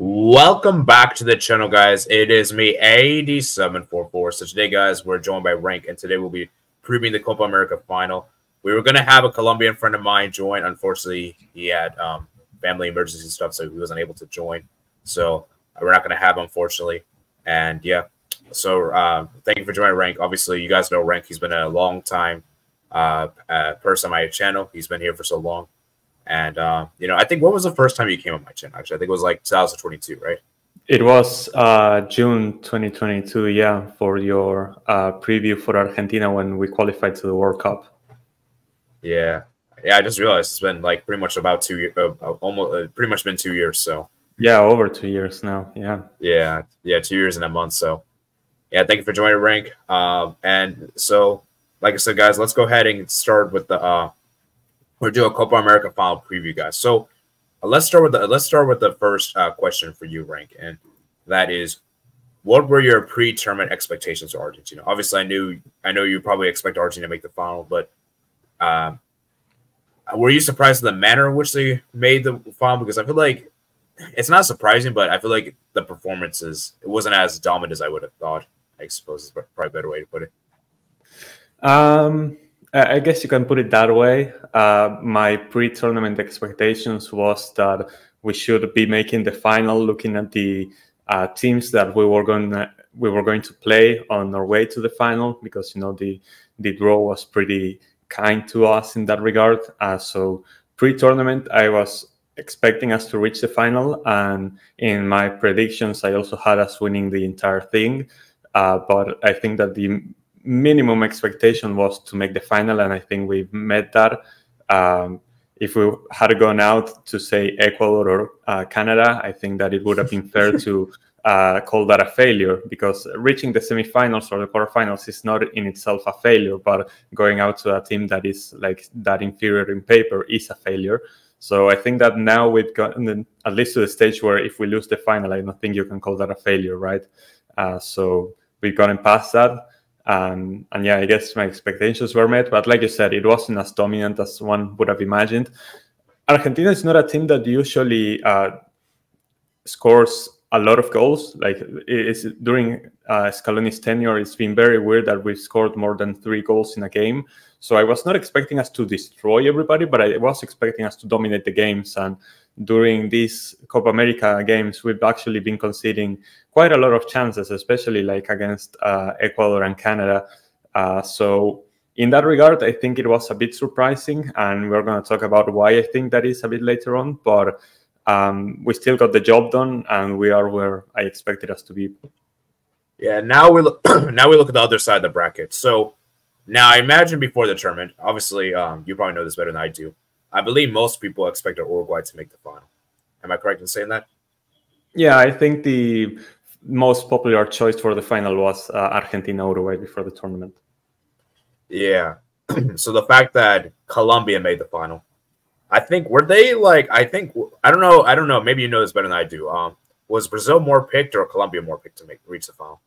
Welcome back to the channel, guys. It is me, AD744. So today, guys, we're joined by Renk, and today we'll be previewing the Copa America final. We were going to have a Colombian friend of mine join. Unfortunately, he had um, family emergency stuff, so he wasn't able to join. So we're not going to have, unfortunately. And yeah, so uh, thank you for joining Renk. Obviously, you guys know Renk. He's been a long time uh, uh, person on my channel. He's been here for so long. And uh, you know, I think what was the first time you came on my channel? Actually, I think it was like 2022, right? It was uh, June 2022, yeah, for your uh, preview for Argentina when we qualified to the World Cup. Yeah, yeah. I just realized it's been like pretty much about two years, uh, uh, almost uh, pretty much been two years. So yeah, over two years now. Yeah, yeah, yeah, two years and a month. So yeah, thank you for joining Renk. Um, and so, like I said, guys, let's go ahead and start with the we're doing a Copa America final preview, guys. So uh, let's start with the let's start with the first uh, question for you, Renk, and that is, what were your pre-tournament expectations for Argentina? Obviously, I knew I know you probably expect Argentina to make the final, but um, were you surprised at the manner in which they made the final? Because I feel like it's not surprising, but I feel like the performances it wasn't as dominant as I would have thought. I suppose is probably a better way to put it. Um, I guess you can put it that way. Uh, my pre-tournament expectations was that we should be making the final, looking at the uh, teams that we were going to, we were going to play on our way to the final, because you know the the draw was pretty kind to us in that regard. Uh, so pre-tournament, I was expecting us to reach the final, and in my predictions, I also had us winning the entire thing. Uh, but I think that the minimum expectation was to make the final, and I think we've met that. Um, if we had gone out to say Ecuador or uh, Canada, I think that it would have been fair to uh, call that a failure because reaching the semifinals or the quarterfinals is not in itself a failure, but going out to a team that is like that inferior in paper is a failure. So I think that now we've gotten at least to the stage where if we lose the final, I don't think you can call that a failure, right? Uh, so we've gotten past that. Um, and yeah, I guess my expectations were met, but like you said, it wasn't as dominant as one would have imagined. Argentina is not a team that usually uh, scores a lot of goals. Like it's during uh, Scaloni's tenure, it's been very weird that we've scored more than three goals in a game. So I was not expecting us to destroy everybody, but I was expecting us to dominate the games. And during these Copa America games, we've actually been conceding quite a lot of chances, especially like against uh, Ecuador and Canada. Uh, so in that regard, I think it was a bit surprising, and we're going to talk about why I think that is a bit later on. But um, we still got the job done, and we are where I expected us to be. Yeah. Now we look. now we look at the other side of the bracket. So now I imagine before the tournament, obviously, um, you probably know this better than I do. I believe most people expected Uruguay to make the final. Am I correct in saying that? Yeah, I think the most popular choice for the final was uh, Argentina Uruguay before the tournament. Yeah. so the fact that Colombia made the final, I think were they like I think I don't know I don't know maybe you know this better than I do. Um, was Brazil more picked or Colombia more picked to make reach the final?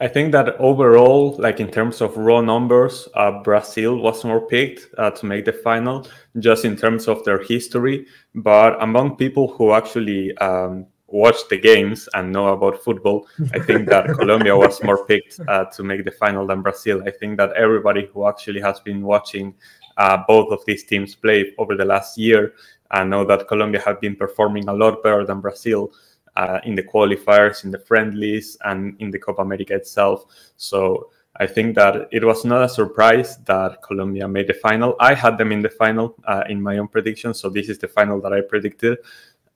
I think that overall, like in terms of raw numbers, uh, Brazil was more picked uh, to make the final, just in terms of their history. But among people who actually um, watch the games and know about football, I think that Colombia was more picked uh, to make the final than Brazil. I think that everybody who actually has been watching uh, both of these teams play over the last year and know that Colombia have been performing a lot better than Brazil uh, in the qualifiers, in the friendlies, and in the Copa America itself. So I think that it was not a surprise that Colombia made the final. I had them in the final uh, in my own prediction, so this is the final that I predicted.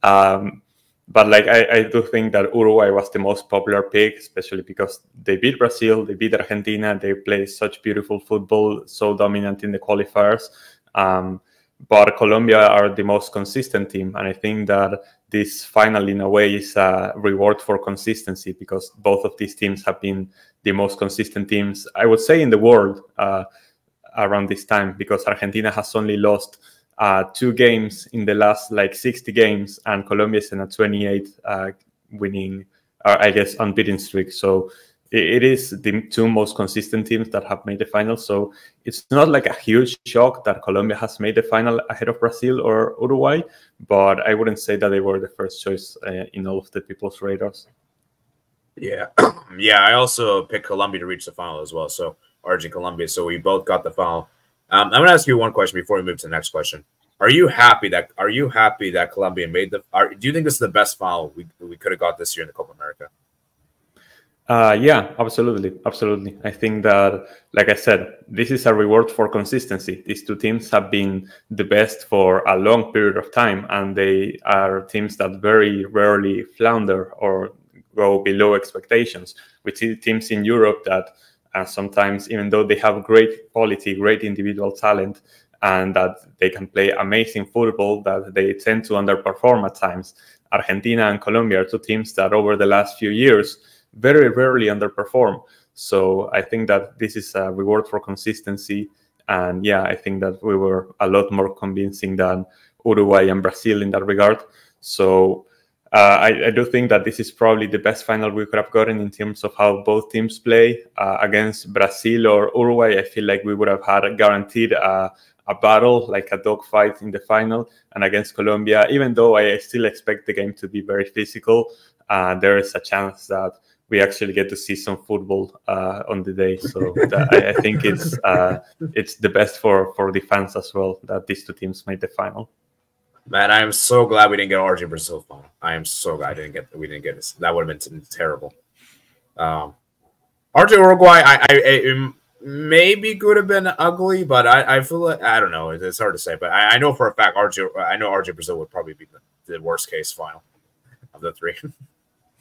Um, but like I, I, do think that Uruguay was the most popular pick, especially because they beat Brazil, they beat Argentina, they play such beautiful football, so dominant in the qualifiers. Um, but Colombia are the most consistent team, and I think that this final, in a way, is a reward for consistency because both of these teams have been the most consistent teams, I would say, in the world uh, around this time because Argentina has only lost uh, two games in the last like 60 games, and Colombia is in a 28 uh, winning, uh, I guess, unbeaten streak. So it is the two most consistent teams that have made the final. So it's not like a huge shock that Colombia has made the final ahead of Brazil or Uruguay, but I wouldn't say that they were the first choice uh, in all of the people's radars. Yeah, yeah. I also picked Colombia to reach the final as well. So Argentina, Colombia. So we both got the final. Um, I'm gonna ask you one question before we move to the next question. Are you happy that Are you happy that Colombia made the? Are, do you think this is the best final we we could have got this year in the Copa America? Uh, yeah, absolutely, absolutely. I think that, like I said, this is a reward for consistency. These two teams have been the best for a long period of time, and they are teams that very rarely flounder or go below expectations. We see teams in Europe that uh, sometimes, even though they have great quality, great individual talent, and that they can play amazing football, that they tend to underperform at times. Argentina and Colombia are two teams that over the last few years very rarely underperform. So I think that this is a reward for consistency. And yeah, I think that we were a lot more convincing than Uruguay and Brazil in that regard. So uh, I, I, do think that this is probably the best final we could have gotten in terms of how both teams play uh, against Brazil or Uruguay. I feel like we would have had a guaranteed uh, a battle, like a dogfight in the final. And against Colombia, even though I still expect the game to be very physical, uh, there is a chance that we actually get to see some football uh, on the day. So I, I, think it's uh, it's the best for for the fans as well that these two teams made the final. Man, I am so glad we didn't get Argentina Brazil final. I am so glad I didn't get we didn't get this. That would have been terrible. Um, Argentina Uruguay, I, I, maybe could have been ugly, but I, I feel like I don't know. It's hard to say, but I, I know for a fact Argentina, I know Argentina Brazil would probably be the, the worst case final of the three.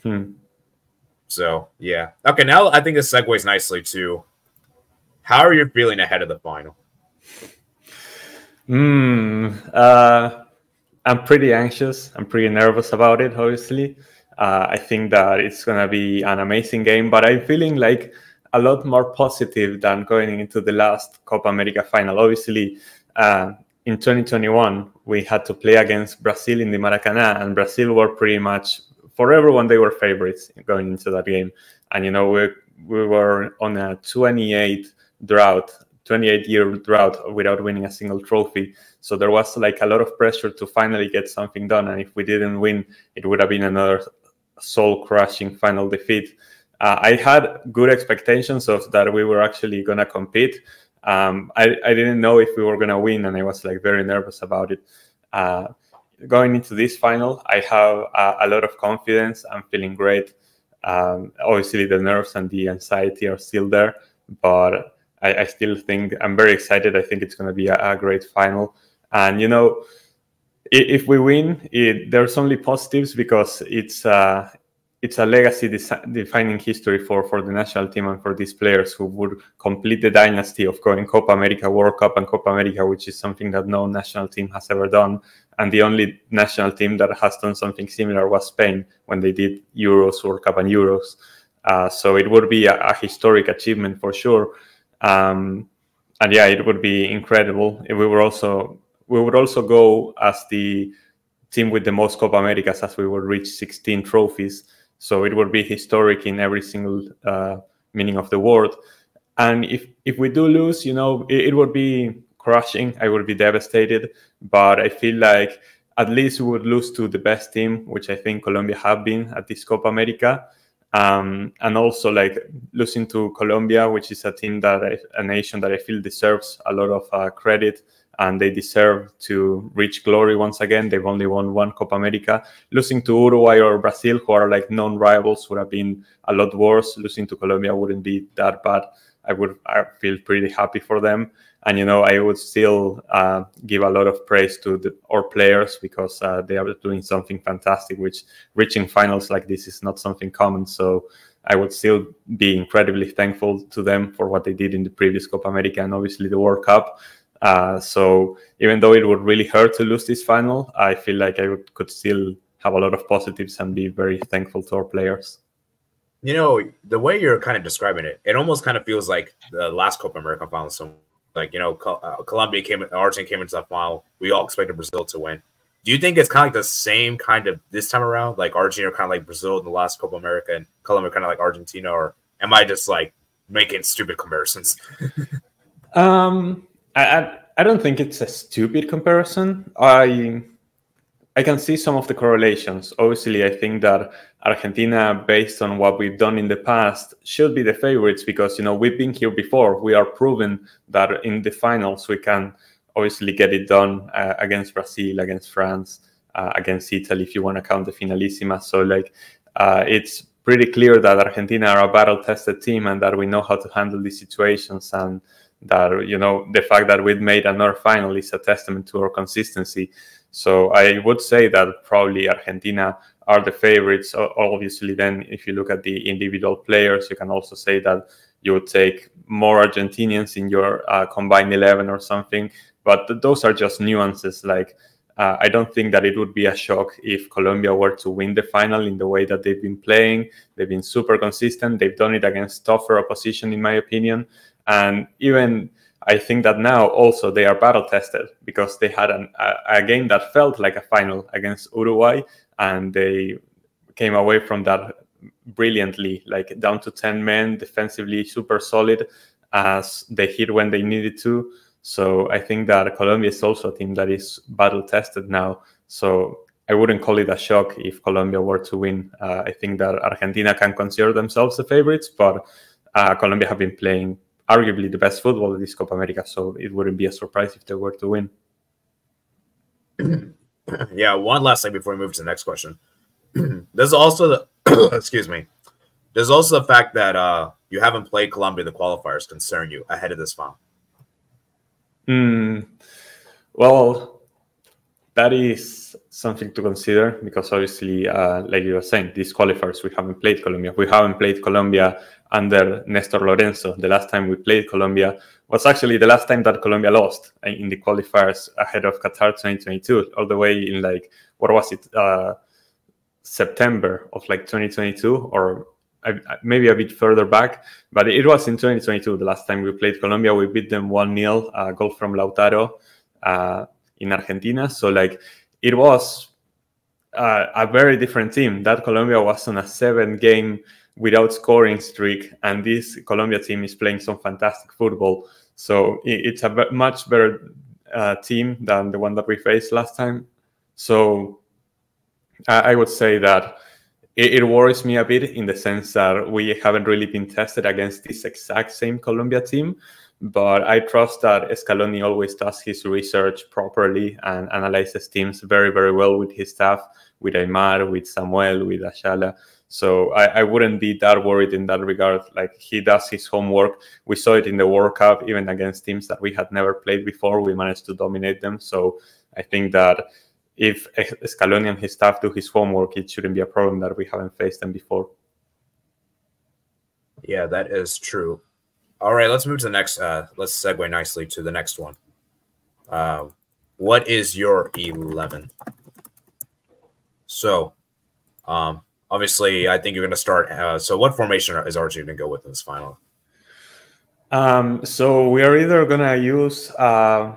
Hmm. So yeah. Okay, now I think this segues nicely to how are you feeling ahead of the final? Hmm. Uh, I'm pretty anxious. I'm pretty nervous about it. Obviously, uh, I think that it's gonna be an amazing game, but I'm feeling like a lot more positive than going into the last Copa America final. Obviously, uh, in 2021, we had to play against Brazil in the Maracanã, and Brazil were pretty much for everyone, they were favorites going into that game. And you know, we we were on a 28 drought, 28 year drought without winning a single trophy. So there was like a lot of pressure to finally get something done. And if we didn't win, it would have been another soul crushing final defeat. Uh, I had good expectations of that we were actually gonna compete. Um, I, I didn't know if we were gonna win, and I was like very nervous about it. Uh, going into this final, I have a, a lot of confidence. I'm feeling great. Um, obviously, the nerves and the anxiety are still there, but I, I still think I'm very excited. I think it's going to be a, a, great final. And you know, if, if we win, it, there's only positives because it's uh, it's a legacy defining history for, for the national team and for these players who would complete the dynasty of going Copa America, World Cup, and Copa America, which is something that no national team has ever done. And the only national team that has done something similar was Spain when they did Euros, World Cup, and Euros. Uh, so it would be a, a historic achievement for sure. Um, and yeah, it would be incredible. We were also we would also go as the team with the most Copa Americas, as we would reach 16 trophies. So it would be historic in every single uh, meaning of the word. And if if we do lose, you know, it, it, would be crushing. I would be devastated. But I feel like at least we would lose to the best team, which I think Colombia have been at this Copa America. Um, and also like losing to Colombia, which is a team that I, a nation that I feel deserves a lot of uh, credit and they deserve to reach glory once again. They've only won one Copa America. Losing to Uruguay or Brazil, who are like known rivals, would have been a lot worse. Losing to Colombia wouldn't be that bad. I would I feel pretty happy for them. And you know, I would still uh, give a lot of praise to the, our players because uh, they are doing something fantastic. Which reaching finals like this is not something common. So I would still be incredibly thankful to them for what they did in the previous Copa America and obviously the World Cup. Uh, so even though it would really hurt to lose this final, I feel like I would, could still have a lot of positives and be very thankful to our players. You know, the way you're kind of describing it, it almost kind of feels like the last Copa America final. So, like you know, uh, Colombia came, Argentina came into the final. We all expected Brazil to win. Do you think it's kind of like the same kind of this time around? Like Argentina, kind of like Brazil in the last Copa America, and Colombia, kind of like Argentina, or am I just like making stupid comparisons? um, I, I don't think it's a stupid comparison. I I can see some of the correlations. Obviously, I think that Argentina, based on what we've done in the past, should be the favorites because you know we've been here before. We are proven that in the finals we can obviously get it done uh, against Brazil, against France, uh, against Italy, if you want to count the finalissima. So like, uh, it's pretty clear that Argentina are a battle-tested team and that we know how to handle these situations and that you know the fact that we've made another final is a testament to our consistency. So I would say that probably Argentina are the favorites. Obviously, then if you look at the individual players, you can also say that you would take more Argentinians in your uh, combined 11 or something. But th those are just nuances. Like, uh, I don't think that it would be a shock if Colombia were to win the final in the way that they've been playing. They've been super consistent. They've done it against tougher opposition, in my opinion. And even I think that now also they are battle tested because they had an, a, a, game that felt like a final against Uruguay and they came away from that brilliantly, like down to 10 men, defensively super solid as they hit when they needed to. So I think that Colombia is also a team that is battle tested now. So I wouldn't call it a shock if Colombia were to win. Uh, I think that Argentina can consider themselves the favorites, but uh, Colombia have been playing arguably the best football in this Copa America, so it wouldn't be a surprise if they were to win. yeah, one last thing before we move to the next question. There's also the excuse me. There's also the fact that uh, you haven't played Colombia the qualifiers concern you ahead of this final. Mm, well, that is something to consider because obviously, uh, like you were saying, these qualifiers we haven't played Colombia. We haven't played Colombia under Nestor Lorenzo. The last time we played Colombia was actually the last time that Colombia lost in the qualifiers ahead of Qatar 2022, all the way in like, what was it, uh, September of like 2022 or maybe a bit further back, but it was in 2022, the last time we played Colombia. We beat them 1 0, a goal from Lautaro uh, in Argentina. So, like, it was uh, a very different team. That Colombia was on a seven game without scoring streak, and this Colombia team is playing some fantastic football. So it's a much better uh, team than the one that we faced last time. So I would say that it, worries me a bit in the sense that we haven't really been tested against this exact same Colombia team. But I trust that Scaloni always does his research properly and analyzes teams very, very well with his staff, with Aimar, with Samuel, with Ayala. So I, I, wouldn't be that worried in that regard. Like he does his homework. We saw it in the World Cup, even against teams that we had never played before. We managed to dominate them. So I think that if Scaloni and his staff do his homework, it shouldn't be a problem that we haven't faced them before. Yeah, that is true. All right, let's move to the next. Uh, let's segue nicely to the next one. Uh, what is your eleven? So, um, obviously, I think you're going to start. Uh, so, what formation is Archie going to go with in this final? Um, so we are either going to use uh,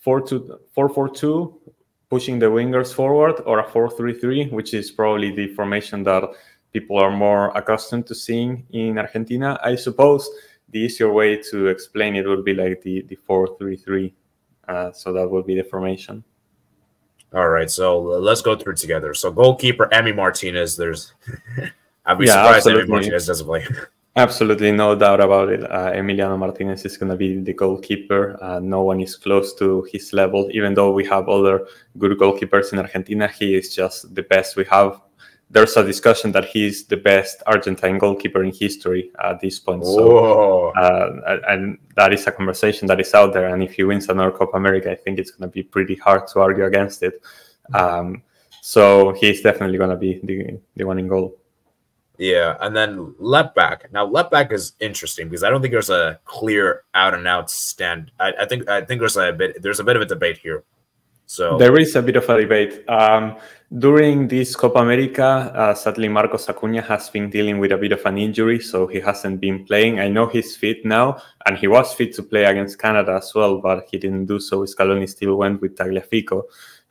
4 4 4 2, pushing the wingers forward, or a 4 3 3, which is probably the formation that people are more accustomed to seeing in Argentina. I suppose the easier way to explain it would be like the, the 4 3 3. Uh, so that would be the formation. All right, so let's go through together. So goalkeeper Emi Martinez. There's, I'd be yeah, surprised Emi Martinez doesn't play. Absolutely, no doubt about it. Uh, Emiliano Martinez is going to be the goalkeeper. Uh, no one is close to his level. Even though we have other good goalkeepers in Argentina, he is just the best we have. There's a discussion that he's the best Argentine goalkeeper in history at this point. So, uh, and that is a conversation that is out there. And if he wins another Copa America, I think it's going to be pretty hard to argue against it. Um, so he's definitely going to be the, the one in goal. Yeah, and then left back. Now left back is interesting because I don't think there's a clear out and out stand. I, I, think I think there's a bit there's a bit of a debate here. So there is a bit of a debate. Um, during this Copa America, uh, sadly Marcos Acuna has been dealing with a bit of an injury, so he hasn't been playing. I know he's fit now, and he was fit to play against Canada as well, but he didn't do so. Scaloni still went with Tagliafico.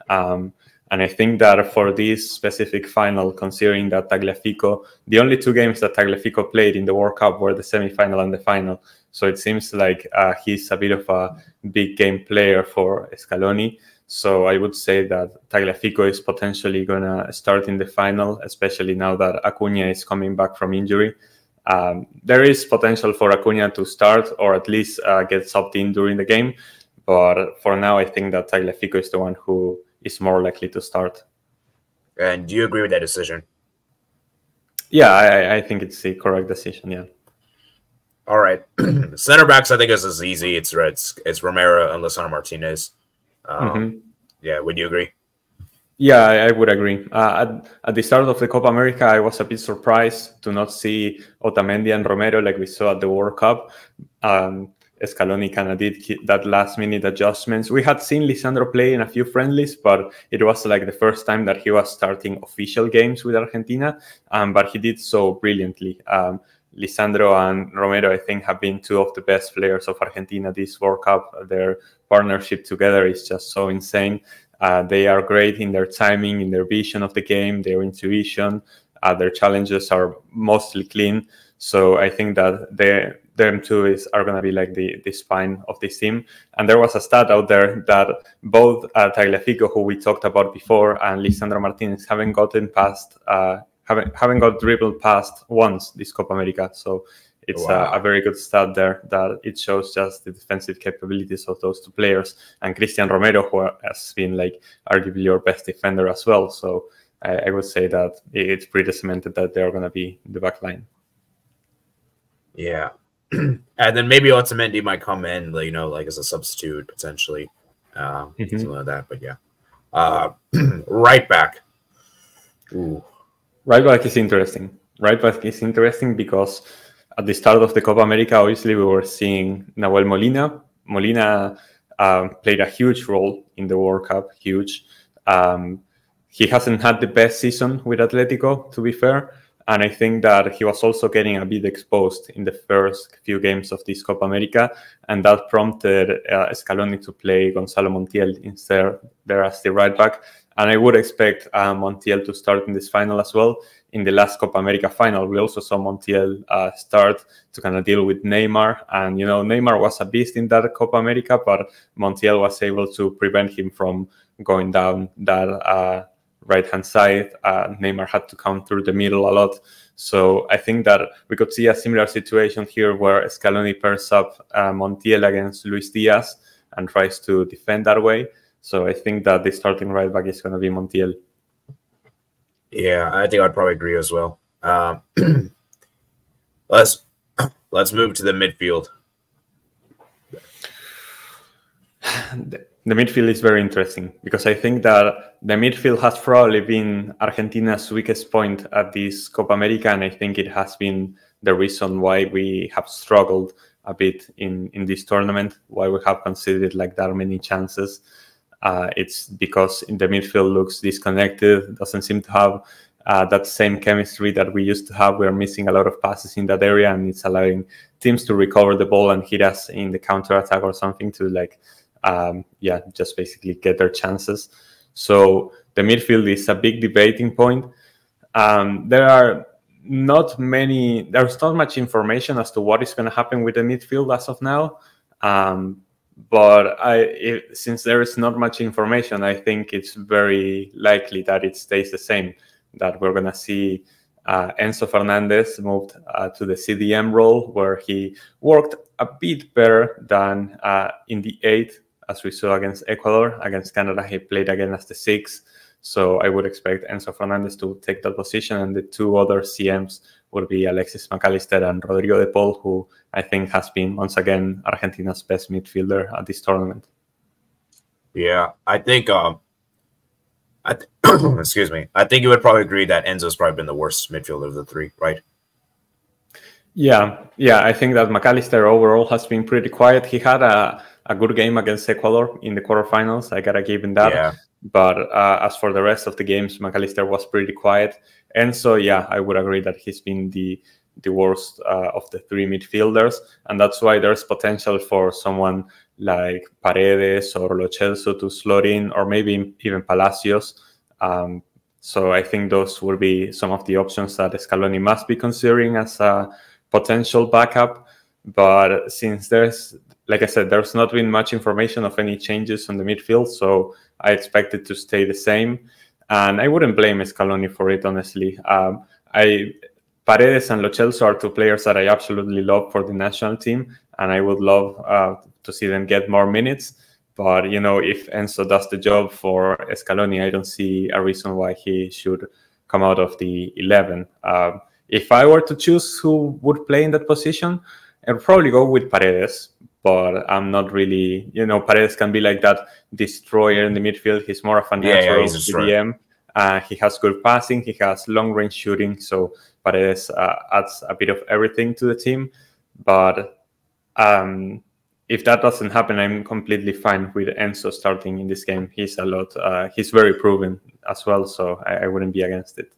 Um, And I think that for this specific final, considering that Tagliafico, the only two games that Tagliafico played in the World Cup were the semi-final and the final. So it seems like uh, he's a bit of a big game player for Scaloni. So I would say that Tagliafico is potentially going to start in the final, especially now that Acuna is coming back from injury. Um, there is potential for Acuna to start or at least uh, get subbed in during the game. But for now, I think that Tagliafico is the one who is more likely to start. And do you agree with that decision? Yeah, I, I think it's the correct decision. Yeah. All right, center backs. I think this is easy. It's it's it's Romero and Lisandro Martinez. Um, mm-hmm. Yeah, would you agree? Yeah, I, I would agree. Uh, at, at, the start of the Copa America, I was a bit surprised to not see Otamendi and Romero like we saw at the World Cup. Um, Scaloni kind of did that last minute adjustments. We had seen Lisandro play in a few friendlies, but it was like the first time that he was starting official games with Argentina. Um, but he did so brilliantly. Um, Lisandro and Romero, I think, have been two of the best players of Argentina this World Cup. Their partnership together is just so insane. Uh, they are great in their timing, in their vision of the game, their intuition. Uh, their challenges are mostly clean. So I think that they them two is are going to be like the the spine of this team. And there was a stat out there that both uh, Tagliafico, who we talked about before, and Lisandro Martinez haven't gotten past uh, haven't haven't got dribbled past once this Copa America. So it's wow. a, a, very good stat there that it shows just the defensive capabilities of those two players and Cristian Romero, who has been like arguably your best defender as well. So I, I would say that it's pretty cemented that they're going to be the back line. Yeah, and then maybe Otamendi might come in, you know, like as a substitute potentially, um, mm-hmm. something like that. But yeah, uh, right back. Ooh. Right back is interesting. Right back is interesting because at the start of the Copa America, obviously we were seeing Nahuel Molina. Molina um, played a huge role in the World Cup, huge. Um, he hasn't had the best season with Atletico, to be fair. And I think that he was also getting a bit exposed in the first few games of this Copa America. And that prompted uh, Scaloni to play Gonzalo Montiel instead there as the right back. And I would expect uh, Montiel to start in this final as well. In the last Copa America final, we also saw Montiel uh, start to kind of deal with Neymar. And, you know, Neymar was a beast in that Copa America, but Montiel was able to prevent him from going down that uh, right hand side. Uh, Neymar had to come through the middle a lot. So I think that we could see a similar situation here where Scaloni pairs up uh, Montiel against Luis Diaz and tries to defend that way. So I think that the starting right back is going to be Montiel. Yeah, I think I'd probably agree as well. Um, let's let's move to the midfield. The midfield is very interesting because I think that the midfield has probably been Argentina's weakest point at this Copa America, and I think it has been the reason why we have struggled a bit in in this tournament, why we have considered like that many chances. Uh, it's because in the midfield looks disconnected, doesn't seem to have uh, that same chemistry that we used to have. We're missing a lot of passes in that area, and it's allowing teams to recover the ball and hit us in the counter attack or something to like um, yeah, just basically get their chances. So the midfield is a big debating point. Um, there are not many, there's not much information as to what is going to happen with the midfield as of now. Um, but I, if, since there is not much information, I think it's very likely that it stays the same. That we're going to see uh, Enzo Fernandez moved uh, to the CDM role, where he worked a bit better than uh, in the eight as we saw against Ecuador. Against Canada, he played again as the six. So I would expect Enzo Fernandez to take that position, and the two other CMs would be Alexis Mac Allister and Rodrigo de Paul, who I think has been once again Argentina's best midfielder at this tournament. Yeah, I think. Um, I th- excuse me. I think you would probably agree that Enzo's probably been the worst midfielder of the three, right? Yeah, yeah. I think that Mac Allister overall has been pretty quiet. He had a a good game against Ecuador in the quarterfinals. I gotta give him that. Yeah. But uh, as for the rest of the games, Mac Allister was pretty quiet. And so, yeah, I would agree that he's been the the worst uh, of the three midfielders, and that's why there's potential for someone like Paredes or Lo Celso to slot in, or maybe even Palacios. Um, so I think those will be some of the options that Scaloni must be considering as a potential backup. But since there's, like I said, there's not been much information of any changes on the midfield, so I expect it to stay the same. And I wouldn't blame Scaloni for it, honestly. Um, I Paredes and Lo Celso are two players that I absolutely love for the national team, and I would love uh, to see them get more minutes. But you know, if Enzo does the job for Scaloni, I don't see a reason why he should come out of the 11. Uh, if I were to choose who would play in that position, I'd probably go with Paredes. But I'm not really, you know, Paredes can be like that destroyer in the midfield. He's more of a natural yeah, yeah, CDM. Uh, he has good passing. He has long range shooting. So Paredes uh, adds a bit of everything to the team. But um, if that doesn't happen, I'm completely fine with Enzo starting in this game. He's a lot. Uh, he's very proven as well, so I, I, wouldn't be against it.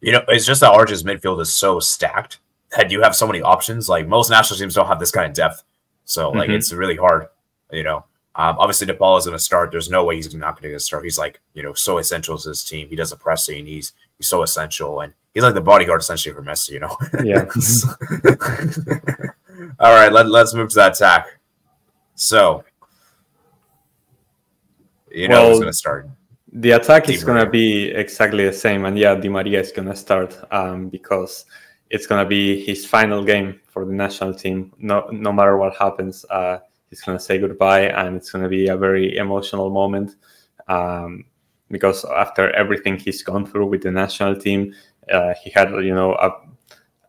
You know, it's just that Argent's midfield is so stacked that you have so many options. Like most national teams don't have this kind of depth, so like mm-hmm. it's really hard. You know, um, obviously de Paul is going to start. There's no way he's not going to start. He's like you know so essential to his team. He does the pressing. He's he's so essential, and he's like the bodyguard essentially for Messi. You know. Yeah. All right, let, let's move to that attack. So, you know well, who's going to start. The attack Di is going to be exactly the same. And yeah, Di Maria is going to start um, because it's going to be his final game for the national team. No, no matter what happens, uh, he's going to say goodbye. And it's going to be a very emotional moment. Um, because after everything he's gone through with the national team, uh, he had, you know, a,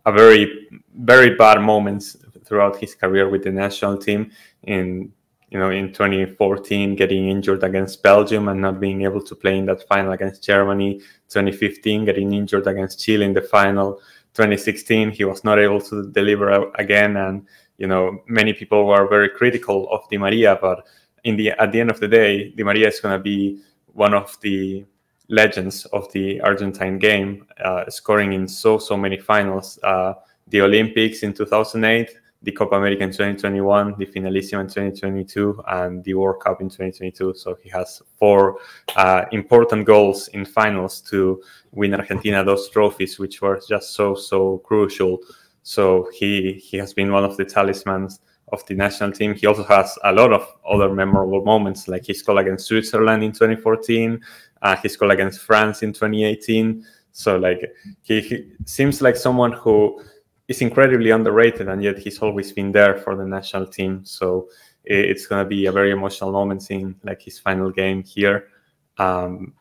a very, very bad moments throughout his career with the national team. In you know, in 2014, getting injured against Belgium and not being able to play in that final against Germany. 2015, getting injured against Chile in the final. 2016, he was not able to deliver again, and you know, many people were very critical of Di Maria, but in the at the end of the day, Di Maria is going to be one of the legends of the Argentine game, uh, scoring in so so many finals. Uh, the Olympics in 2008, the Copa America in 2021, the Finalissima in 2022, and the World Cup in 2022. So he has four uh, important goals in finals to win Argentina those trophies, which were just so so crucial. So he he has been one of the talismans of the national team. He also has a lot of other memorable moments, like his goal against Switzerland in 2014, uh, his goal against France in 2018. So like he, he seems like someone who is incredibly underrated, and yet he's always been there for the national team. So it's going to be a very emotional moment seeing like his final game here. Um,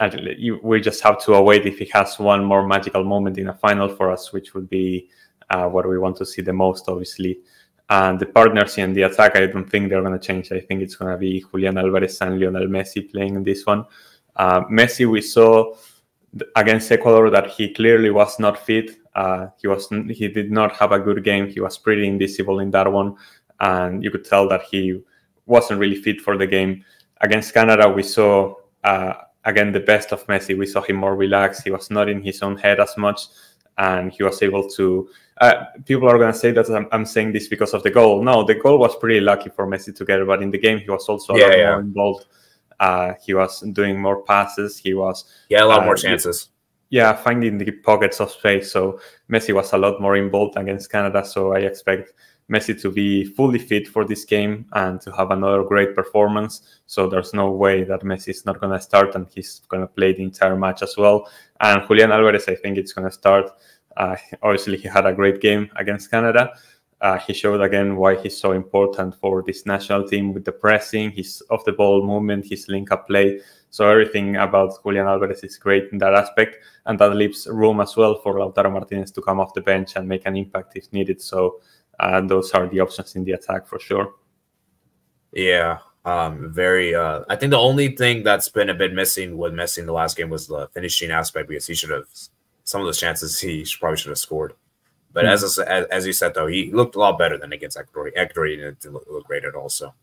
and we just have to await if he has one more magical moment in a final for us, which would be uh, what we want to see the most, obviously. And the partners in the attack, I don't think they're going to change. I think it's going to be Julian Alvarez and Lionel Messi playing in this one. Uh, Messi, we saw against Ecuador that he clearly was not fit. Uh, he was he did not have a good game. He was pretty invisible in that one, and you could tell that he wasn't really fit for the game. Against Canada, we saw uh, again the best of Messi. We saw him more relaxed. He was not in his own head as much, and he was able to. Uh, people are going to say that I'm, I'm, saying this because of the goal. No, the goal was pretty lucky for Messi to get, but in the game he was also yeah, a lot yeah. more involved. Uh, he was doing more passes. He was yeah a lot more uh, chances yeah, finding the pockets of space. So Messi was a lot more involved against Canada. So I expect Messi to be fully fit for this game and to have another great performance. So there's no way that Messi is not going to start and he's going to play the entire match as well. And Julian Alvarez, I think it's going to start. Uh, obviously, he had a great game against Canada. Uh, he showed again why he's so important for this national team with the pressing, his off the ball movement, his link up play. So everything about Julian Alvarez is great in that aspect, and that leaves room as well for Lautaro Martinez to come off the bench and make an impact if needed. So uh, those are the options in the attack for sure. Yeah, um, very. Uh, I think the only thing that's been a bit missing with missing the last game was the finishing aspect because he should have some of those chances he probably should have scored. But mm-hmm. as, as as you said though, he looked a lot better than against Ecuador. Ecuador didn't look, look great at all. So,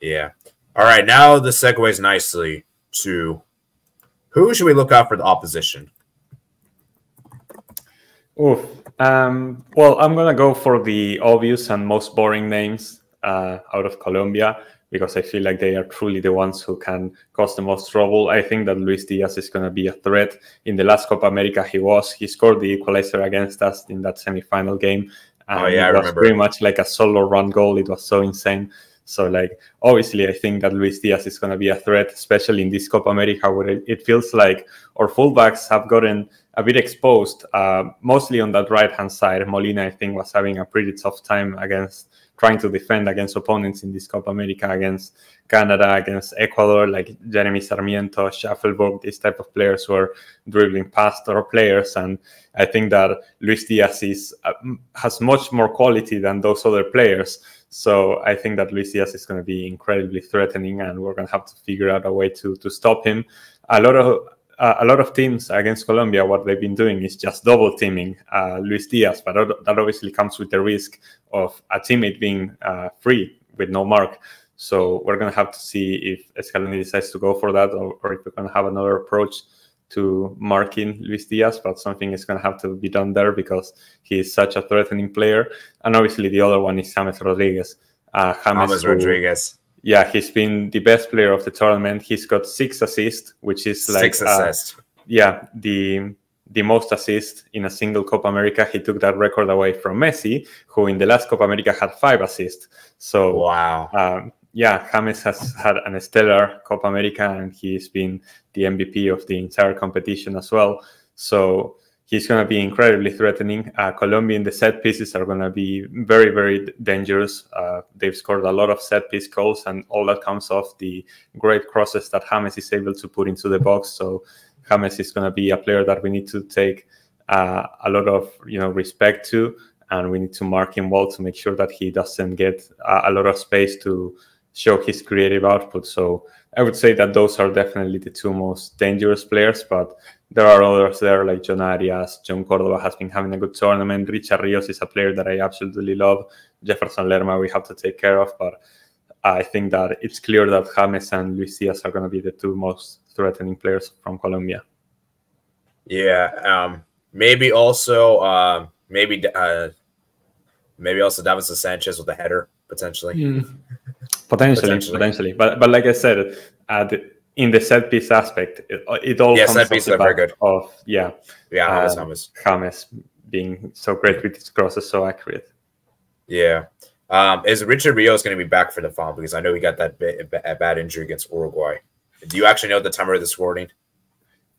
yeah. All right, now the segues nicely to who should we look out for the opposition? Oof. Um, well, I'm gonna go for the obvious and most boring names uh, out of Colombia. Because I feel like they are truly the ones who can cause the most trouble. I think that Luis Diaz is going to be a threat. In the last Copa America, he was. He scored the equalizer against us in that semifinal game. And oh, yeah, it was remember. pretty much like a solo run goal. It was so insane. So, like, obviously, I think that Luis Diaz is going to be a threat, especially in this Copa America, where it, feels like our fullbacks have gotten a bit exposed, uh, mostly on that right hand side. Molina, I think, was having a pretty tough time against trying to defend against opponents in this Copa America, against Canada, against Ecuador, like Jeremy Sarmiento, Shaffelburg, these type of players who are dribbling past our players. And I think that Luis Diaz is, uh, has much more quality than those other players. So I think that Luis Diaz is going to be incredibly threatening, and we're going to have to figure out a way to to stop him. A lot of uh, a lot of teams against Colombia, what they've been doing is just double teaming uh, Luis Diaz, but that obviously comes with the risk of a teammate being uh, free with no mark. So we're going to have to see if Scaloni decides to go for that, or, or if we're going to have another approach to marking Luis Diaz, but something is going to have to be done there because he is such a threatening player. And obviously, the other one is James Rodriguez. Uh, James, James Rodriguez. Yeah, he's been the best player of the tournament. He's got six assists, which is like six uh, assists. Uh, yeah, the the most assists in a single Copa America. He took that record away from Messi, who in the last Copa America had five assists. So wow, um, yeah, James has had an stellar Copa America and he's been the MVP of the entire competition as well. So he's going to be incredibly threatening. Uh, Colombia in the set pieces are going to be very, very dangerous. Uh, they've scored a lot of set piece goals, and all that comes off the great crosses that James is able to put into the box. So James is going to be a player that we need to take uh, a lot of you know respect to, and we need to mark him well to make sure that he doesn't get a, a lot of space to show his creative output. So I would say that those are definitely the two most dangerous players, but there are others there like John Arias, John Cordoba has been having a good tournament. Richard Rios is a player that I absolutely love. Jefferson Lerma we have to take care of, but I think that it's clear that James and Luis Diaz are going to be the two most threatening players from Colombia. Yeah, um, maybe also uh, maybe uh, maybe also Davinson Sanchez with a header potentially. Mm. Potentially, potentially, potentially, But but like I said, uh, the, in the set piece aspect, it, it all yeah, comes set piece very good. Of yeah, yeah, James, uh, James. James being so great with his crosses, so accurate. Yeah. Um, is Richard Rios going to be back for the final? Because I know he got that bad injury against Uruguay. Do you actually know the time of this recording?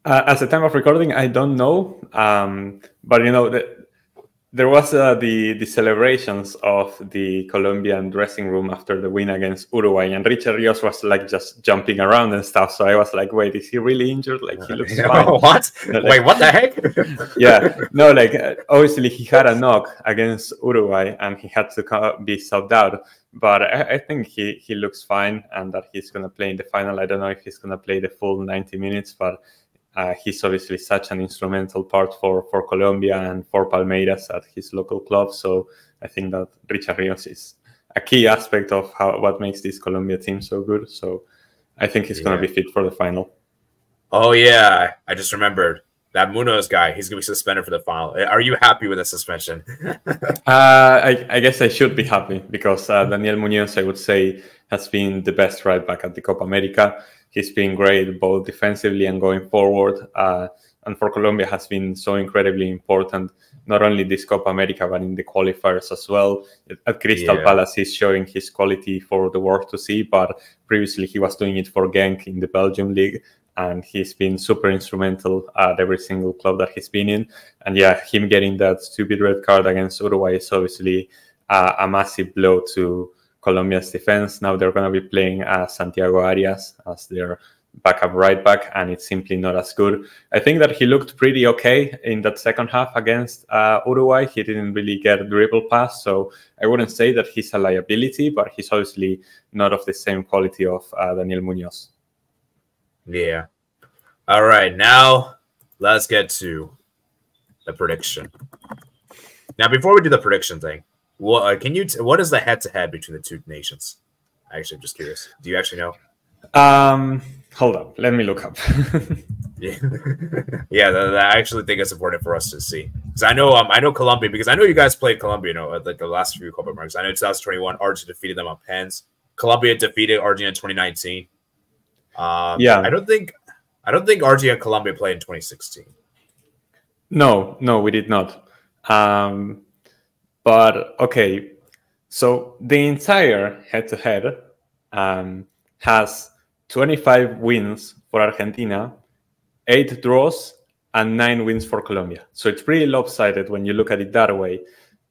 Uh, at the time of recording, I don't know. Um, but you know, the, there was uh, the the celebrations of the Colombian dressing room after the win against Uruguay, and Richard Rios was like just jumping around and stuff. So I was like, "Wait, is he really injured? Like he looks fine." what? like, Wait, what the heck? yeah, no, like uh, obviously he had a knock against Uruguay, and he had to be subbed out. But I, I think he he looks fine, and that he's gonna play in the final. I don't know if he's gonna play the full ninety minutes, but uh, he's obviously such an instrumental part for, for Colombia and for Palmeiras at his local club. So I think that Richard Rios is a key aspect of how what makes this Colombia team so good. So I think he's yeah. going to be fit for the final. Oh yeah, I just remembered that Munoz guy. He's going to be suspended for the final. Are you happy with the suspension? uh, I, I, guess I should be happy because uh, Daniel Munoz, I would say, has been the best right back at the Copa America he's been great both defensively and going forward. Uh, and for Colombia has been so incredibly important, not only this Copa America, but in the qualifiers as well. At Crystal yeah. Palace, he's showing his quality for the world to see, but previously he was doing it for Genk in the Belgium league. And he's been super instrumental at every single club that he's been in. And yeah, him getting that stupid red card against Uruguay is obviously uh, a massive blow to Colombia's defense. Now they're going to be playing uh, Santiago Arias as their backup right back, and it's simply not as good. I think that he looked pretty okay in that second half against uh, Uruguay. He didn't really get a dribble pass, so I wouldn't say that he's a liability, but he's obviously not of the same quality of uh, Daniel Munoz. Yeah. All right, now let's get to the prediction. Now, before we do the prediction thing, what uh, can you? T- what is the head-to-head between the two nations? Actually, I'm just curious. Do you actually know? Um, hold up. Let me look up. yeah, yeah. I actually think it's important for us to see because I know um, I know Colombia because I know you guys played Colombia. You know, like the last few Copa Americas. I know 2021, Argentina defeated them on pens. Colombia defeated Argentina in 2019. Um, yeah, I don't think I don't think Argentina and Colombia played in 2016. No, no, we did not. Um, but okay, so the entire head-to-head um, has 25 wins for Argentina, eight draws, and nine wins for Colombia. So it's pretty lopsided when you look at it that way.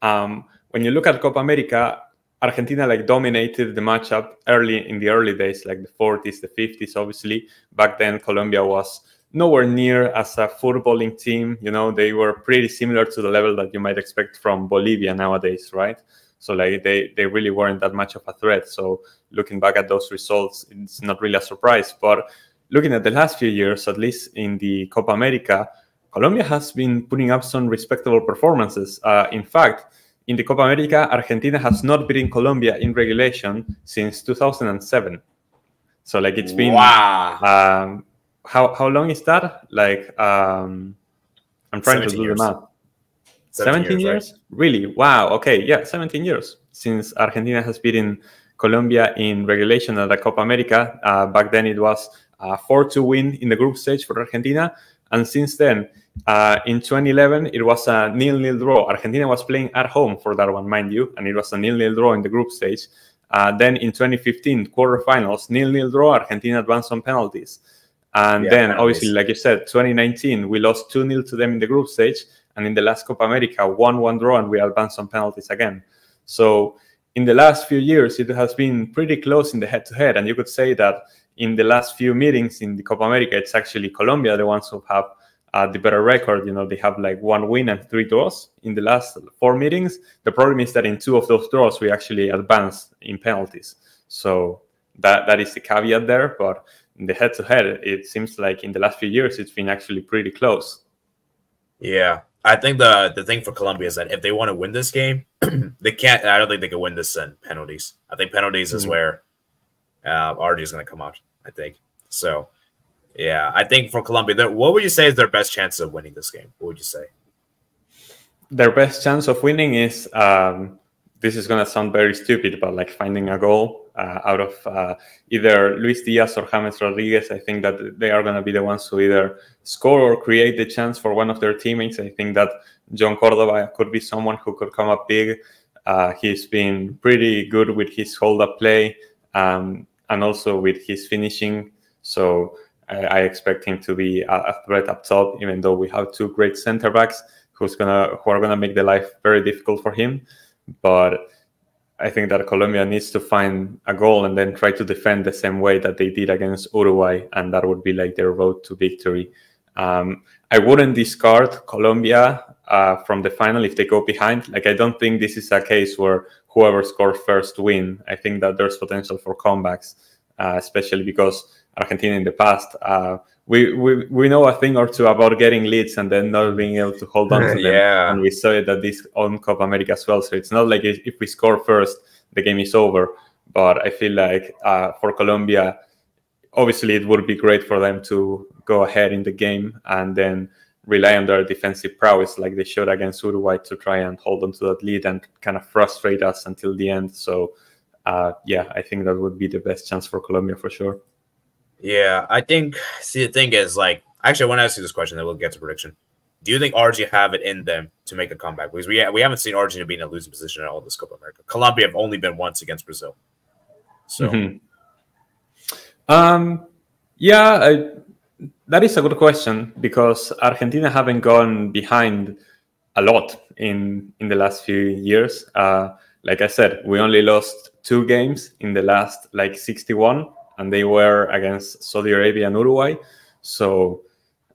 Um, when you look at Copa America, Argentina like dominated the matchup early in the early days, like the 40s, the 50s. Obviously, back then Colombia was nowhere near as a footballing team. You know, they were pretty similar to the level that you might expect from Bolivia nowadays, right? So like they they really weren't that much of a threat. So looking back at those results, it's not really a surprise. But looking at the last few years, at least in the Copa America, Colombia has been putting up some respectable performances. Uh, in fact, in the Copa America, Argentina has not beaten Colombia in regulation since 2007. So like it's been wow. Um, how how long is that? Like um, I'm trying to do years. the math. 17, 17 years, years? Right? really? Wow. Okay, yeah, 17 years since Argentina has beaten Colombia in regulation at the Copa America. Uh, back then it was a 4-2 win in the group stage for Argentina, and since then, uh, in 2011, it was a nil-nil draw. Argentina was playing at home for that one, mind you, and it was a nil-nil draw in the group stage. Uh, then in 2015, quarterfinals, nil-nil draw. Argentina advanced on penalties. And yeah, then, obviously, like you said, 2019, we lost 2 0 to them in the group stage. And in the last Copa America, 1 1 draw, and we advanced on penalties again. So, in the last few years, it has been pretty close in the head to head. And you could say that in the last few meetings in the Copa America, it's actually Colombia, the ones who have uh, the better record. You know, they have like one win and three draws in the last four meetings. The problem is that in two of those draws, we actually advanced in penalties. So that that is the caveat there. But in the head-to-head, it seems like in the last few years it's been actually pretty close. Yeah, I think the the thing for Colombia is that if they want to win this game, they can't. I don't think they can win this in penalties. I think penalties mm-hmm. is where uh, RG is going to come out. I think so. Yeah, I think for Colombia, what would you say is their best chance of winning this game? What would you say? Their best chance of winning is um, this is going to sound very stupid, but like finding a goal out of uh, either Luis Diaz or James Rodriguez. I think that they are going to be the ones who either score or create the chance for one of their teammates. I think that John Cordoba could be someone who could come up big. Uh, he's been pretty good with his hold up play um, and also with his finishing. So I, expect him to be a, a, threat up top, even though we have two great center backs who's gonna who are gonna make the life very difficult for him. But I think that Colombia needs to find a goal and then try to defend the same way that they did against Uruguay, and that would be like their road to victory. Um, I wouldn't discard Colombia uh, from the final if they go behind. Like I don't think this is a case where whoever scores first win. I think that there's potential for comebacks, uh, especially because Argentina in the past uh, we, we we know a thing or two about getting leads and then not being able to hold on to them. yeah. And we saw it at this on Copa America as well. So it's not like if we score first, the game is over. But I feel like uh, for Colombia, obviously it would be great for them to go ahead in the game and then rely on their defensive prowess like they showed against Uruguay to try and hold on to that lead and kind of frustrate us until the end. So uh, yeah, I think that would be the best chance for Colombia for sure. Yeah, I think. See, the thing is, like, actually, I want to ask you this question, then we'll get to prediction. Do you think RG have it in them to make a comeback? Because we we haven't seen RG be in a losing position at all this Copa America. Colombia have only been once against Brazil. So, mm-hmm. um, yeah, I, that is a good question because Argentina haven't gone behind a lot in in the last few years. Uh, like I said, we only lost two games in the last like 61 and they were against Saudi Arabia and Uruguay. So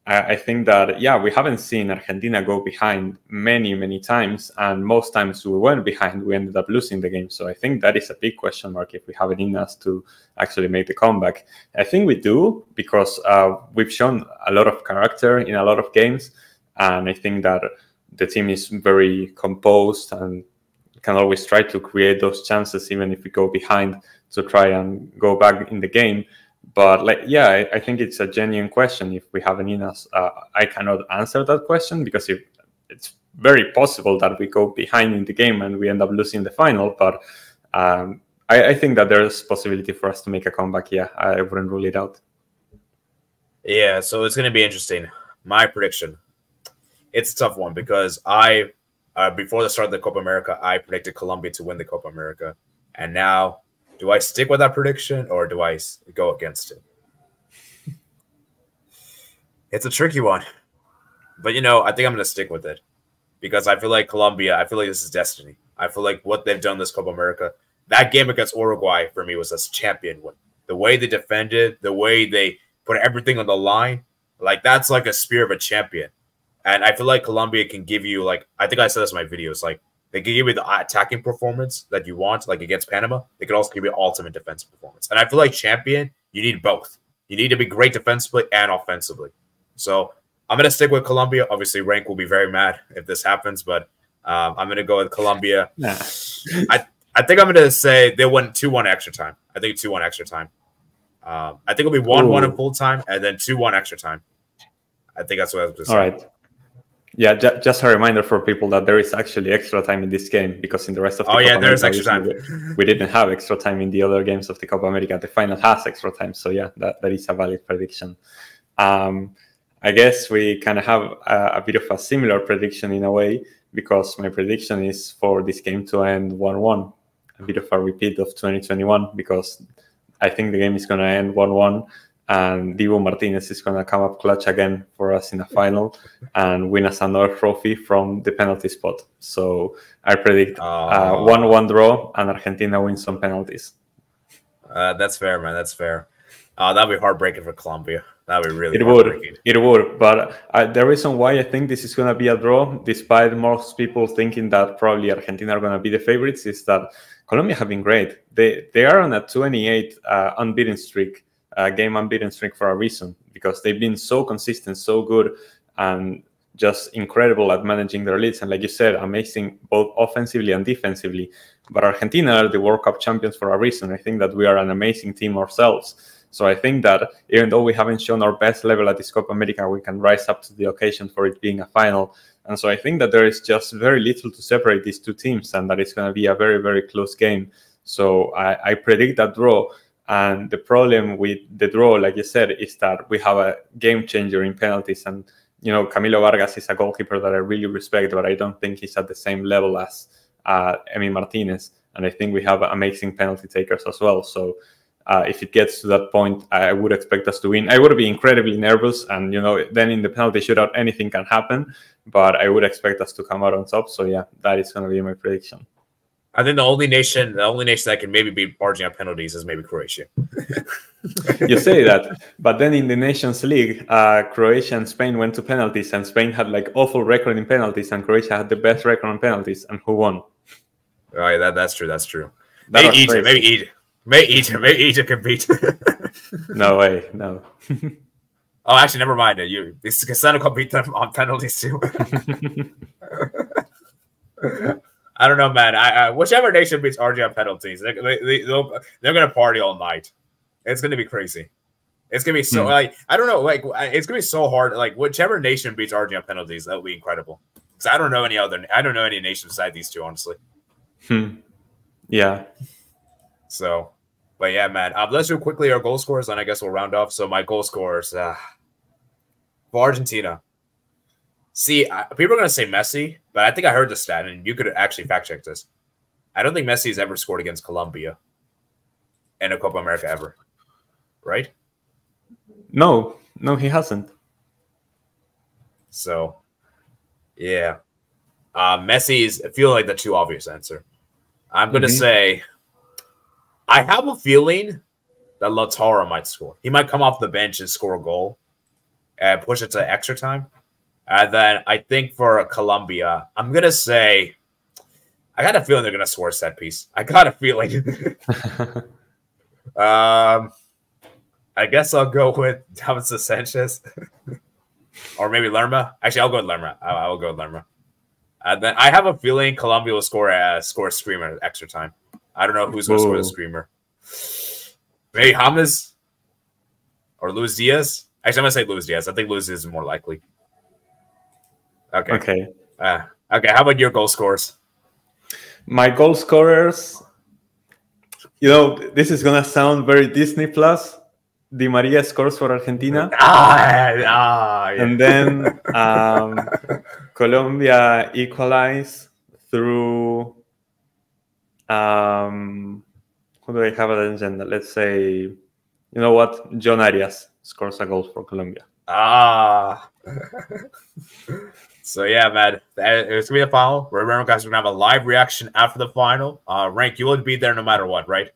I, I think that yeah, we haven't seen Argentina go behind many many times, and most times we went behind, we ended up losing the game. So I think that is a big question mark if we have it in us to actually make the comeback. I think we do because uh, we've shown a lot of character in a lot of games, and I think that the team is very composed and can always try to create those chances even if we go behind to try and go back in the game. But like, yeah, I, I think it's a genuine question. If we have an in us, uh, I cannot answer that question because if it's very possible that we go behind in the game and we end up losing the final. But um, I, I think that there's possibility for us to make a comeback. Yeah, I wouldn't rule it out. Yeah, so it's going to be interesting. My prediction, it's a tough one because I, uh, before the start of the Copa America, I predicted Colombia to win the Copa America, and now, do I stick with that prediction or do I go against it? It's a tricky one, but you know, I think I'm going to stick with it because I feel like Colombia. I feel like this is destiny. I feel like what they've done this Copa America, that game against Uruguay for me was a champion win. The way they defended, the way they put everything on the line, like that's like a spear of a champion. And I feel like Colombia can give you like I think I said this in my videos, like they can give you the attacking performance that you want, like against Panama. They can also give you ultimate defensive performance. And I feel like champion, you need both. You need to be great defensively and offensively. So I'm gonna stick with Colombia. Obviously, Renk will be very mad if this happens, but um, I'm gonna go with Colombia. Nah. I I think I'm gonna say they won two one extra time. I think two one extra time. Um, I think it'll be one one in full time and then two one extra time. I think that's what I was going to say. All right. Yeah, ju- just a reminder for people that there is actually extra time in this game because in the rest of the oh Copa yeah, extra time. We, we, didn't have extra time in the other games of the Copa America. The final has extra time, so yeah, that, that is a valid prediction. Um, I guess we kind of have a, a, bit of a similar prediction in a way because my prediction is for this game to end one-one, a bit of a repeat of 2021 because I think the game is going to end one-one and Dibu Martinez is going to come up clutch again for us in the final and win us another trophy from the penalty spot. So I predict uh, one-one draw and Argentina wins some penalties. Uh, that's fair, man. That's fair. Uh, that'd be heartbreaking for Colombia. That'd be really. It would. It would. But uh, the reason why I think this is going to be a draw, despite most people thinking that probably Argentina are going to be the favorites, is that Colombia have been great. They they are on a 28 uh, unbeaten streak uh, game unbeaten streak for a reason because they've been so consistent, so good, and just incredible at managing their leads. And like you said, amazing both offensively and defensively. But Argentina are the World Cup champions for a reason. I think that we are an amazing team ourselves. So I think that even though we haven't shown our best level at this Copa America, we can rise up to the occasion for it being a final. And so I think that there is just very little to separate these two teams and that it's going to be a very, very close game. So I, I predict that draw. And the problem with the draw, like you said, is that we have a game changer in penalties. And, you know, Camilo Vargas is a goalkeeper that I really respect, but I don't think he's at the same level as uh, Emi Martinez. And I think we have amazing penalty takers as well. So uh, if it gets to that point, I would expect us to win. I would be incredibly nervous. And, you know, then in the penalty shootout, anything can happen. But I would expect us to come out on top. So, yeah, that is going to be my prediction. I think the only nation, the only nation that can maybe be barging out penalties is maybe Croatia. you say that, but then in the Nations League, uh, Croatia and Spain went to penalties, and Spain had like awful record in penalties, and Croatia had the best record on penalties, and who won? Right, that that's true. That's true. That maybe Egypt, maybe Egypt, maybe Egypt, maybe Egypt can beat. no way, no. oh, actually, never mind. You, this Cassano can beat them on penalties too. I don't know, man. I, I whichever nation beats RG on penalties, they, they, they, they're gonna party all night. It's gonna be crazy. It's gonna be so hmm. like I don't know, like it's gonna be so hard. Like whichever nation beats RG on penalties, that would be incredible. Because I don't know any other, I don't know any nation beside these two, honestly. Hmm. Yeah. So, but yeah, man. Um, let's do quickly our goal scores, and I guess we'll round off. So my goal scores uh, for Argentina. See, I, people are going to say Messi, but I think I heard the stat, and you could actually fact check this. I don't think Messi has ever scored against Colombia in a Copa America ever, right? No, no, he hasn't. So, yeah, uh, Messi is feel like the too obvious answer. I'm going to mm-hmm. say, I have a feeling that Lautaro might score. He might come off the bench and score a goal and push it to extra time. And then I think for Colombia, I'm gonna say I got a feeling they're gonna score set piece. I got a feeling. um, I guess I'll go with Davinson Sanchez, or maybe Lerma. Actually, I'll go with Lerma. I'll, I'll go with Lerma. And then I have a feeling Colombia will score a score a screamer at extra time. I don't know who's going to score the screamer. Maybe James or Luis Diaz. Actually, I'm gonna say Luis Diaz. I think Luis Diaz is more likely. Okay. Okay. Uh, okay. How about your goal scores? My goal scorers. you know, this is gonna sound very Disney Plus. Di Maria scores for Argentina. Ah, ah yeah. And then um, Colombia equalize through. Um, who do I have at the agenda? Let's say, you know what? John Arias scores a goal for Colombia. Ah. so yeah, man, it's gonna be a final. Remember, guys, we're gonna have a live reaction after the final. Uh, Renk, you will be there no matter what, right?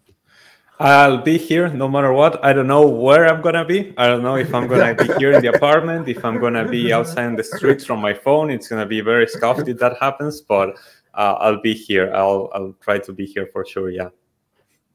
I'll be here no matter what. I don't know where I'm gonna be. I don't know if I'm gonna be here in the apartment, if I'm gonna be outside in the streets from my phone. It's gonna be very scuffed if that happens, but uh, I'll be here. I'll I'll try to be here for sure. Yeah.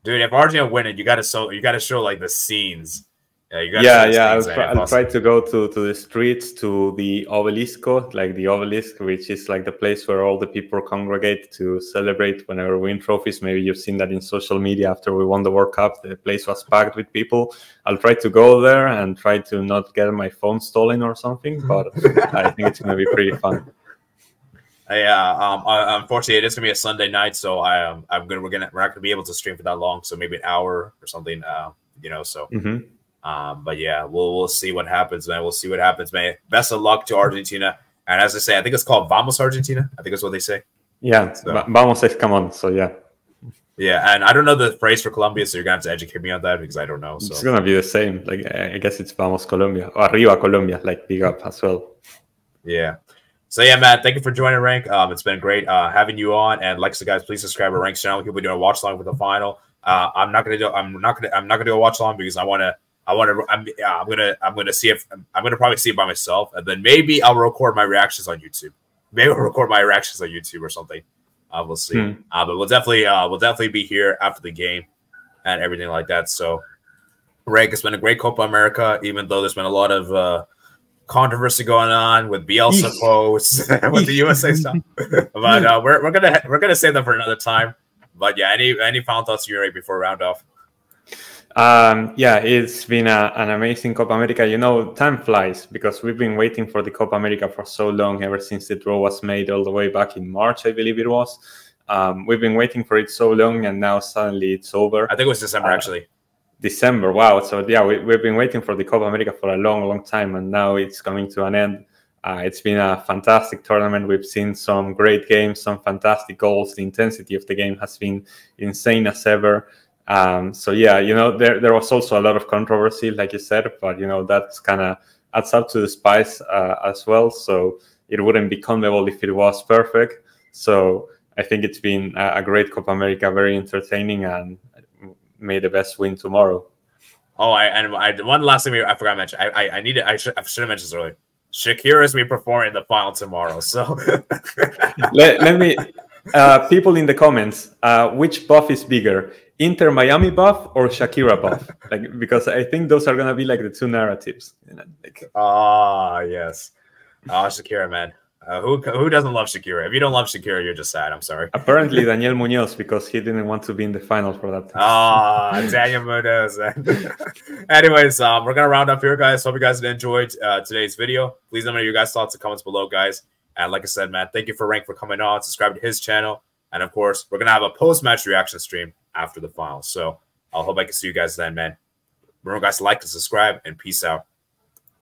Dude, if Argentina win it, you gotta show you gotta show like the scenes yeah, yeah, yeah. I'll, try, I'll try, to go to, to the streets, to the obelisco, like the obelisk, which is like the place where all the people congregate to celebrate whenever we win trophies. Maybe you've seen that in social media after we won the World Cup. The place was packed with people. I'll try to go there and try to not get my phone stolen or something, but I think it's going to be pretty fun. Yeah, um, uh, unfortunately, it is gonna be a Sunday night, so I, um, I'm gonna we're gonna we're not gonna be able to stream for that long, so maybe an hour or something, uh, you know. So mm-hmm. Um, but yeah, we'll we'll see what happens, man. We'll see what happens, man. Best of luck to Argentina. And as I say, I think it's called Vamos Argentina. I think that's what they say. Yeah, so. Vamos es come on. So yeah. Yeah, and I don't know the phrase for Colombia, so you're gonna have to educate me on that because I don't know. So it's gonna be the same. Like I guess it's Vamos Colombia or Arriba Colombia, like big up as well. Yeah. So yeah, Matt, thank you for joining Renk. Um, it's been great uh, having you on. And like I said, guys, please subscribe to Renk's channel. We'll be doing a watch along with the final. Uh, I'm not gonna do. I'm not gonna. I'm not gonna do a watch along because I want to I want to. I'm. Yeah, I'm gonna. I'm gonna see if I'm gonna probably see it by myself, and then maybe I'll record my reactions on YouTube. Maybe I'll record my reactions on YouTube or something. Uh, we'll see. Hmm. Uh, but we'll definitely. Uh, we'll definitely be here after the game and everything like that. So, Renk, it's been a great Copa America, even though there's been a lot of uh, controversy going on with Bielsa posts with the USA stuff. but uh, we're, we're gonna we're gonna save them for another time. But yeah, any any final thoughts you before round off? Um, yeah, it's been a, an amazing Copa America. You know, time flies because we've been waiting for the Copa America for so long, ever since the draw was made all the way back in March, I believe it was. Um, we've been waiting for it so long, and now suddenly it's over. I think it was December, uh, actually. December, wow. So, yeah, we, have been waiting for the Copa America for a long, long time, and now it's coming to an end. Uh, it's been a fantastic tournament. We've seen some great games, some fantastic goals. The intensity of the game has been insane as ever. Um, so yeah, you know, there there was also a lot of controversy, like you said, but you know that's kind of adds up to the spice uh, as well. So it wouldn't be CONMEBOL if it was perfect. So I think it's been a, a great Copa America, very entertaining, and may the best win tomorrow. Oh, I and I, one last thing I forgot to mention. I I, I need to, I should I should have mentioned this earlier. Shakira is be performing in the final tomorrow. So let, let me uh, people in the comments, uh, which buff is bigger, Inter Miami buff or Shakira buff? like because I think those are gonna be like the two narratives. You know, like, ah, yes. Oh, Shakira, man. Uh, who who doesn't love Shakira? If you don't love Shakira, you're just sad. I'm sorry. Apparently, Daniel Munoz because he didn't want to be in the final for that. Ah, Daniel Munoz. Anyways, um, we're gonna round up here, guys. Hope you guys enjoyed uh, today's video. Please let me know your guys' thoughts and comments below, guys. And like I said, man, thank you for Renk for coming on. Subscribe to his channel, and of course, we're gonna have a post-match reaction stream after the final. So I hope I can see you guys then, man. Remember, guys, like and subscribe, and peace out.